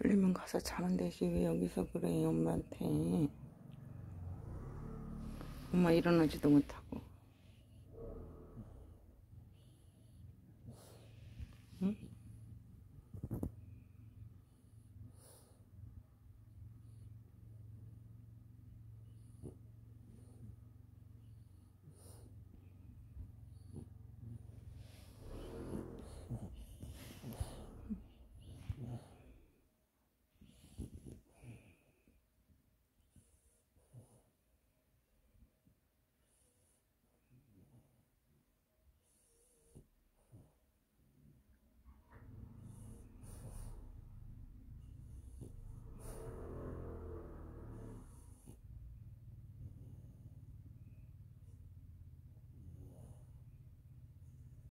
풀리면 가서 자면 되지 왜 여기서 그래 엄마한테 엄마 일어나지도 못하고 응?